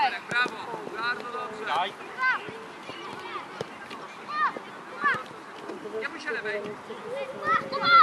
Bravo, guardalo. Dai. Andiamoci alle vecchie.